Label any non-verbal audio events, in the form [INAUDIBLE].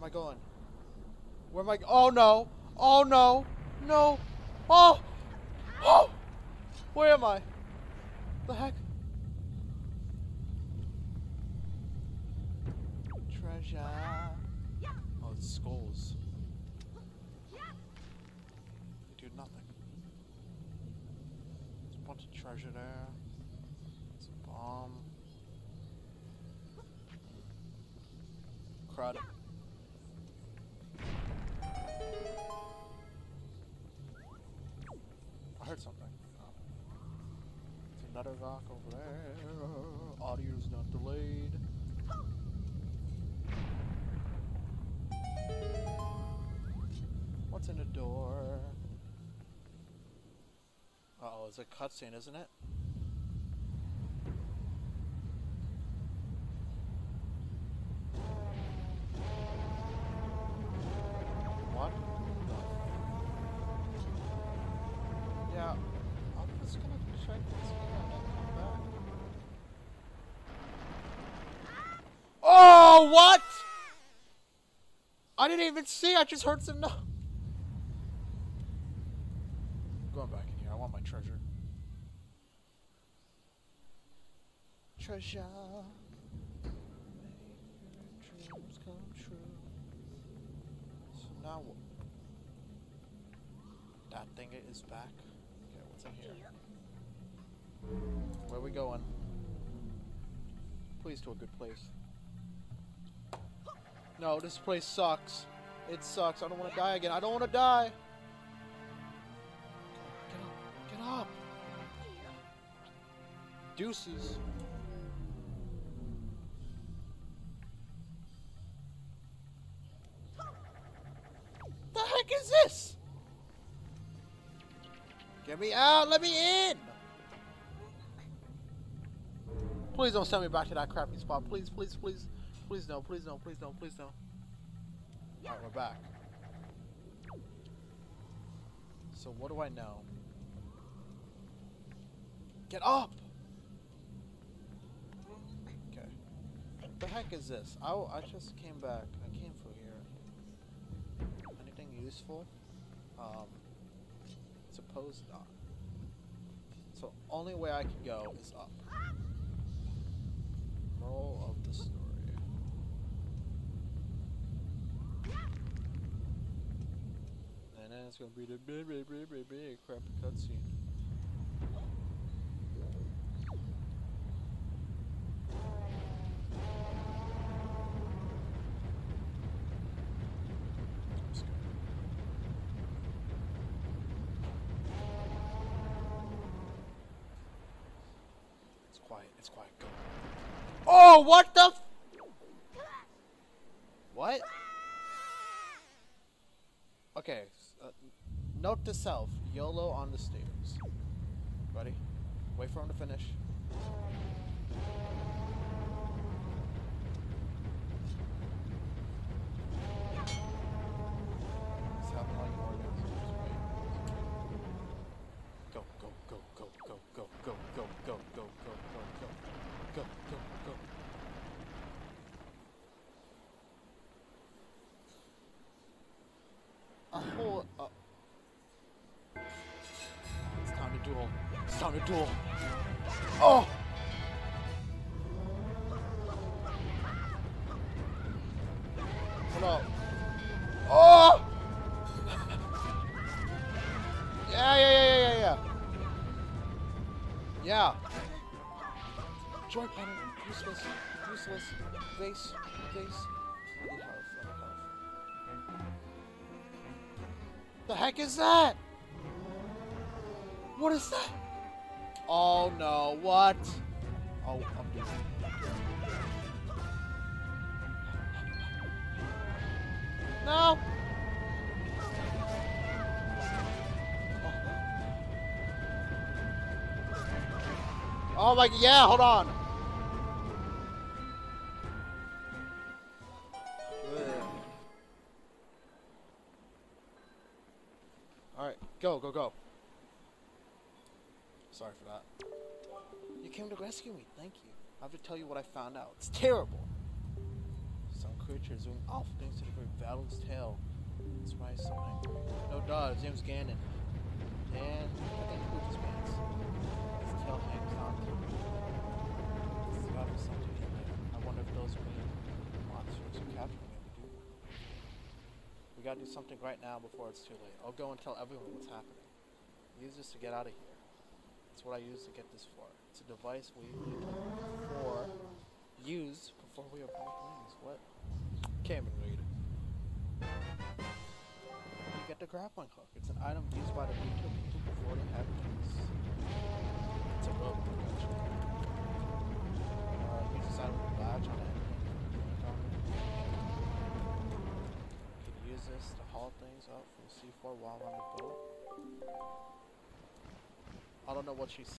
am I going? Where am I? Oh no! Oh no! No! Oh! Oh! Where am I? The heck? Treasure. Oh, it's skulls. They do nothing. There's a bunch of treasure there. It's a bomb. Crud. Heard something. It's another rock over there. Audio's not delayed. What's in the door? Uh oh, it's a cutscene, isn't it? What? the- Yeah, I'm just gonna check this out and come back. Oh, what? I didn't even see. I just heard some no. Going back in here. I want my treasure. Treasure. Make your dreams come true. So now what? That thing is back. Okay, what's in here? We going? Please to a good place. No, this place sucks. It sucks. I don't want to die again. I don't want to die. Get up. Get up. Deuces. The heck is this? Get me out! Let me in! Please don't send me back to that crappy spot. Please, please, please. Please no, please no, please no, please no. Alright, we're back. So what do I know? Get up! Okay. What the heck is this? I, I just came back. I came through here. Anything useful? Um, suppose not. So only way I can go is up. Moral of the story. And then it's gonna be the big, big, big, big, big crappy cutscene. It's quiet. It's quiet. Go. Oh, what the? F what? Okay. Uh, note to self: YOLO on the stairs. Ready? Wait for him to finish. duel. Sonic duel. Oh! Hold No. Oh! [LAUGHS] Yeah, yeah, yeah, yeah, yeah, yeah. Joy planet, useless, useless, face, face. The heck is that? What is that? Oh no, what? Oh, I'm doing No! Oh. oh my, yeah, hold on. Alright, go, go, go. Sorry for that. You came to rescue me, thank you. I have to tell you what I found out. It's terrible. Some creature zoom off things to the great Valoo's tail. That's why he's so angry. No duh, his name's Ganon. And I think who this man's. His tail hangs on to him. Something. I wonder if those mean monsters capturing him. Dude. We gotta do something right now before it's too late. I'll go and tell everyone what's happening. Use this to get out of here. That's what I use to get this for. It's a device we for use before we are both wings. What? Can't even read. You get the grappling hook. It's an item used by the people before they have wings. It's a rope, actually. Uh, use this item with a badge on it. You can use this to haul things up from C4 while on the boat. I don't know what she's